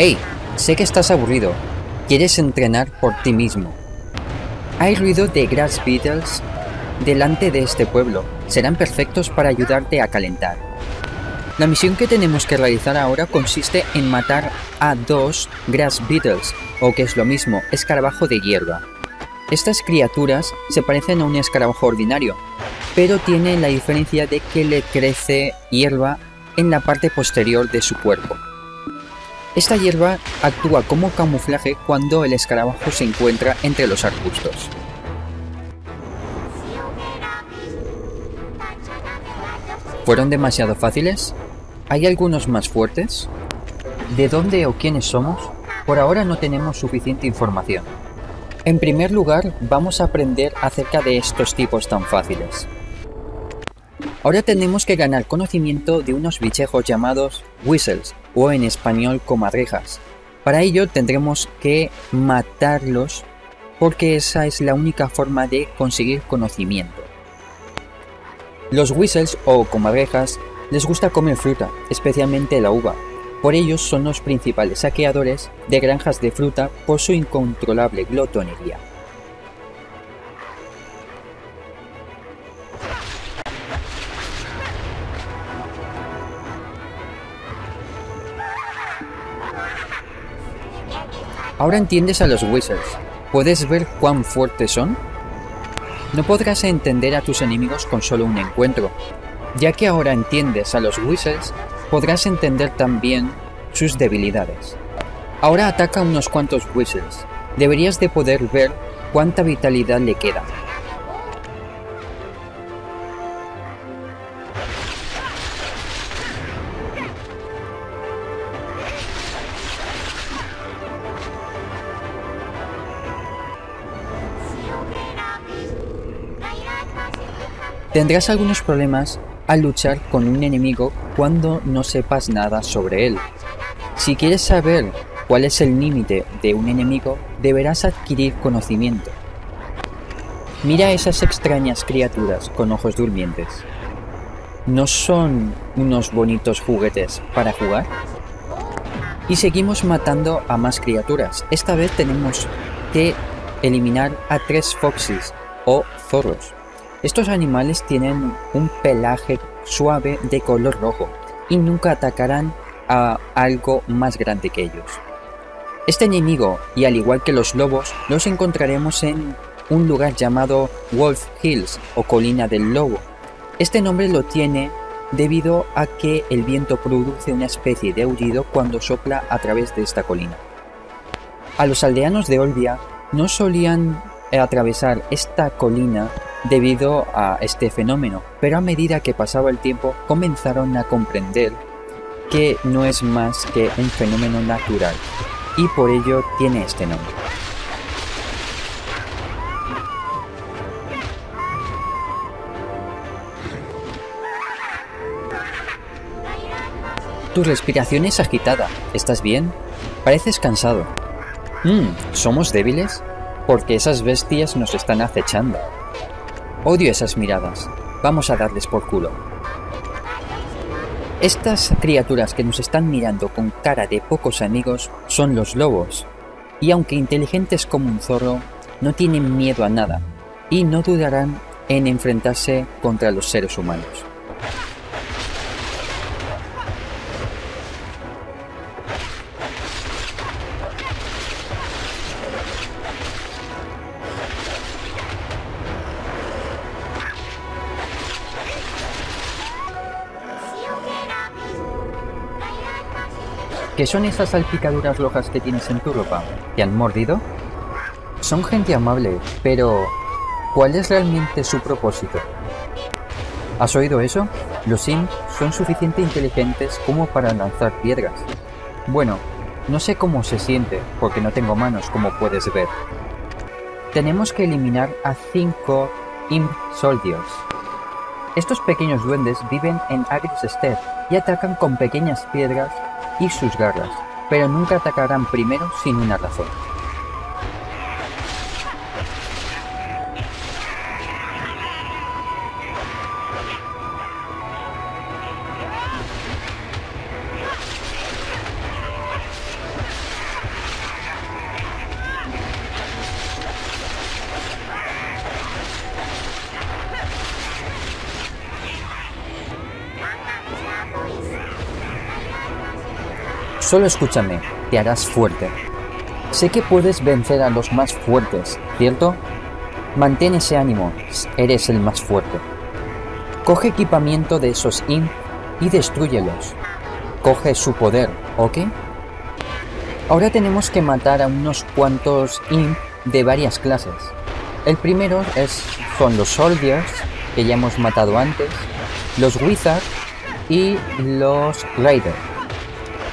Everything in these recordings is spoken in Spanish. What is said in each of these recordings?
Hey, sé que estás aburrido. Quieres entrenar por ti mismo. Hay ruido de grass beetles delante de este pueblo. Serán perfectos para ayudarte a calentar. La misión que tenemos que realizar ahora consiste en matar a dos grass beetles, o que es lo mismo, escarabajo de hierba. Estas criaturas se parecen a un escarabajo ordinario, pero tienen la diferencia de que le crece hierba en la parte posterior de su cuerpo. Esta hierba actúa como camuflaje cuando el escarabajo se encuentra entre los arbustos. ¿Fueron demasiado fáciles? ¿Hay algunos más fuertes? ¿De dónde o quiénes somos? Por ahora no tenemos suficiente información. En primer lugar, vamos a aprender acerca de estos tipos tan fáciles. Ahora tenemos que ganar conocimiento de unos bichejos llamados whistles, o en español comadrejas. Para ello tendremos que matarlos porque esa es la única forma de conseguir conocimiento. Los whistles o comadrejas les gusta comer fruta, especialmente la uva. Por ello son los principales saqueadores de granjas de fruta por su incontrolable glotonería. Ahora entiendes a los whistles. ¿Puedes ver cuán fuertes son? No podrás entender a tus enemigos con solo un encuentro. Ya que ahora entiendes a los Whistles, podrás entender también sus debilidades. Ahora ataca unos cuantos Whistles. Deberías de poder ver cuánta vitalidad le queda. Tendrás algunos problemas al luchar con un enemigo cuando no sepas nada sobre él. Si quieres saber cuál es el límite de un enemigo, deberás adquirir conocimiento. Mira esas extrañas criaturas con ojos durmientes. ¿No son unos bonitos juguetes para jugar? Y seguimos matando a más criaturas. Esta vez tenemos que eliminar a tres foxes o zorros. Estos animales tienen un pelaje suave de color rojo y nunca atacarán a algo más grande que ellos. Este enemigo, y al igual que los lobos, los encontraremos en un lugar llamado Wolf Hills o Colina del Lobo. Este nombre lo tiene debido a que el viento produce una especie de aullido cuando sopla a través de esta colina. A los aldeanos de Olbia no solían atravesar esta colina debido a este fenómeno, pero a medida que pasaba el tiempo comenzaron a comprender que no es más que un fenómeno natural y por ello tiene este nombre. Tu respiración es agitada. ¿Estás bien? Pareces cansado. Mmm, ¿somos débiles? Porque esas bestias nos están acechando. Odio esas miradas. Vamos a darles por culo. Estas criaturas que nos están mirando con cara de pocos amigos son los lobos. Y aunque inteligentes como un zorro, no tienen miedo a nada y no dudarán en enfrentarse contra los seres humanos. ¿Qué son esas salpicaduras rojas que tienes en tu ropa? ¿Te han mordido? Son gente amable, pero ¿cuál es realmente su propósito? ¿Has oído eso? Los Sims son suficientemente inteligentes como para lanzar piedras. Bueno, no sé cómo se siente, porque no tengo manos como puedes ver. Tenemos que eliminar a 5 Imp Soldiers. Estos pequeños duendes viven en Steppe y atacan con pequeñas piedras y sus garras, pero nunca atacarán primero sin una razón. Solo escúchame, te harás fuerte. Sé que puedes vencer a los más fuertes, ¿cierto? Mantén ese ánimo, eres el más fuerte. Coge equipamiento de esos imp y destruyelos. Coge su poder, ¿ok? Ahora tenemos que matar a unos cuantos imp de varias clases. El primero es, son los Soldiers, que ya hemos matado antes, los Wizards y los Raiders.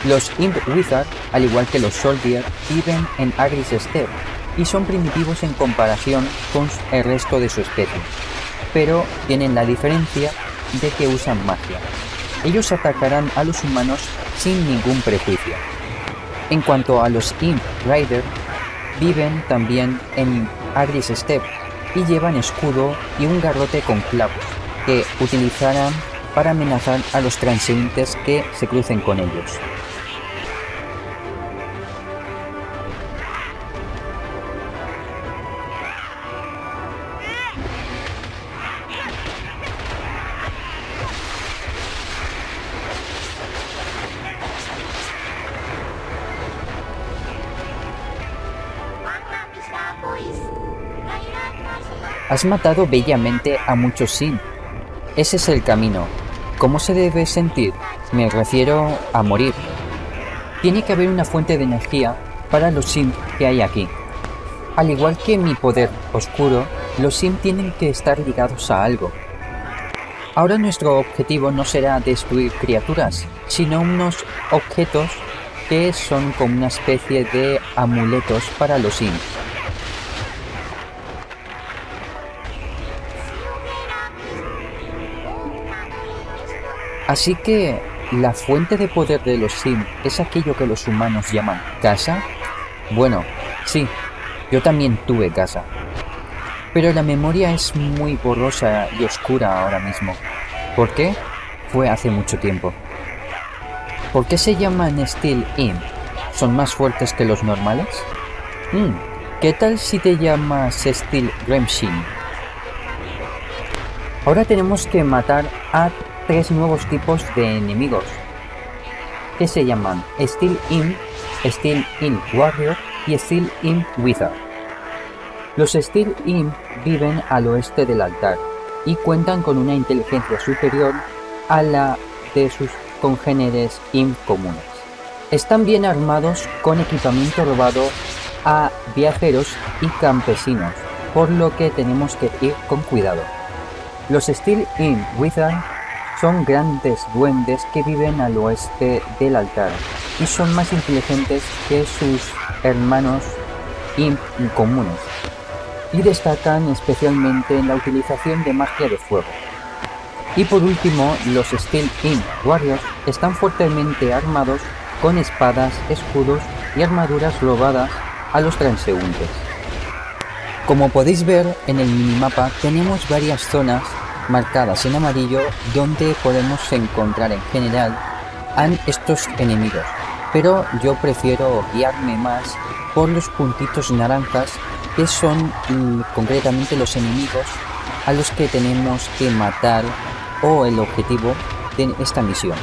Los Imp Wizard, al igual que los Soldiers, viven en Agris Steppe y son primitivos en comparación con el resto de su especie, pero tienen la diferencia de que usan magia. Ellos atacarán a los humanos sin ningún prejuicio. En cuanto a los Imp Rider, viven también en Agris Steppe y llevan escudo y un garrote con clavos, que utilizarán para amenazar a los transeúntes que se crucen con ellos. Has matado bellamente a muchos Sin. Ese es el camino. ¿Cómo se debe sentir? Me refiero a morir. Tiene que haber una fuente de energía para los Sim que hay aquí. Al igual que mi poder oscuro, los Sim tienen que estar ligados a algo. Ahora nuestro objetivo no será destruir criaturas, sino unos objetos que son como una especie de amuletos para los Sim. Así que, ¿la fuente de poder de los Sim es aquello que los humanos llaman casa? Bueno, sí, yo también tuve casa. Pero la memoria es muy borrosa y oscura ahora mismo. ¿Por qué? Fue hace mucho tiempo. ¿Por qué se llaman Steel Imp? ¿Son más fuertes que los normales? Hmm, ¿Qué tal si te llamas Steel Remshin? Ahora tenemos que matar a tres nuevos tipos de enemigos que se llaman Steel Imp, Steel Imp Warrior y Steel Imp Wizard. Los Steel Imp viven al oeste del altar y cuentan con una inteligencia superior a la de sus congéneres Imp comunes. Están bien armados con equipamiento robado a viajeros y campesinos, por lo que tenemos que ir con cuidado. Los Steel Imp Wizard son grandes duendes que viven al oeste del altar y son más inteligentes que sus hermanos comunes y destacan especialmente en la utilización de magia de fuego. Y por último, los Steel Imp Warriors están fuertemente armados con espadas, escudos y armaduras robadas a los transeúntes. Como podéis ver en el minimapa tenemos varias zonas marcadas en amarillo donde podemos encontrar en general a estos enemigos, pero yo prefiero guiarme más por los puntitos naranjas que son mm, concretamente los enemigos a los que tenemos que matar o el objetivo de esta misión.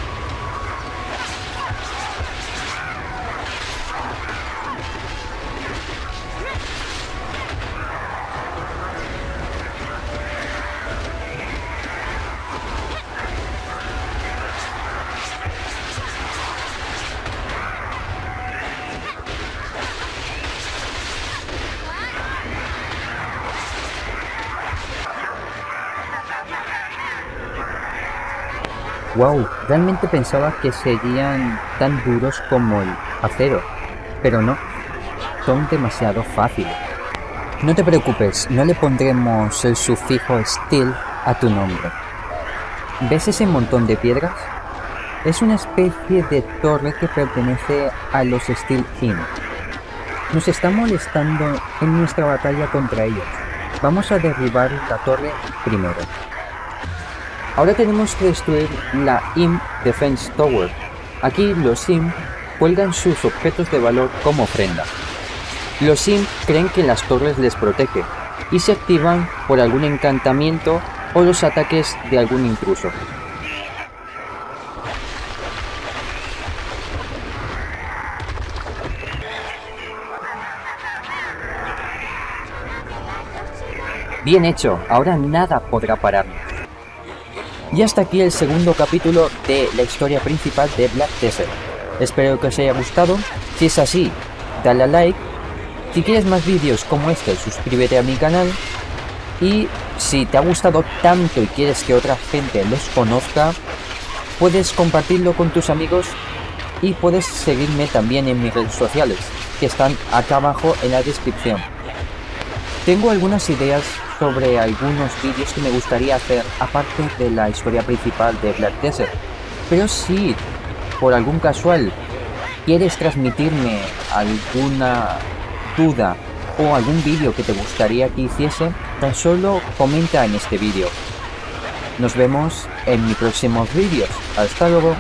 Wow, realmente pensaba que serían tan duros como el acero, pero no, son demasiado fáciles. No te preocupes, no le pondremos el sufijo steel a tu nombre. ¿Ves ese montón de piedras? Es una especie de torre que pertenece a los Steel King. Nos está molestando en nuestra batalla contra ellos. Vamos a derribar la torre primero. Ahora tenemos que destruir la IM Defense Tower. Aquí los IM cuelgan sus objetos de valor como ofrenda. Los IM creen que las torres les protege y se activan por algún encantamiento o los ataques de algún intruso. Bien hecho, ahora nada podrá pararme. Y hasta aquí el segundo capítulo de la historia principal de Black Desert. Espero que os haya gustado. Si es así, dale a like. Si quieres más vídeos como este, suscríbete a mi canal. Y si te ha gustado tanto y quieres que otra gente los conozca, puedes compartirlo con tus amigos y puedes seguirme también en mis redes sociales, que están acá abajo en la descripción. Tengo algunas ideas sobre algunos vídeos que me gustaría hacer aparte de la historia principal de Black Desert, pero si por algún casual quieres transmitirme alguna duda o algún vídeo que te gustaría que hiciese, tan solo comenta en este vídeo. Nos vemos en mis próximos vídeos. Hasta luego.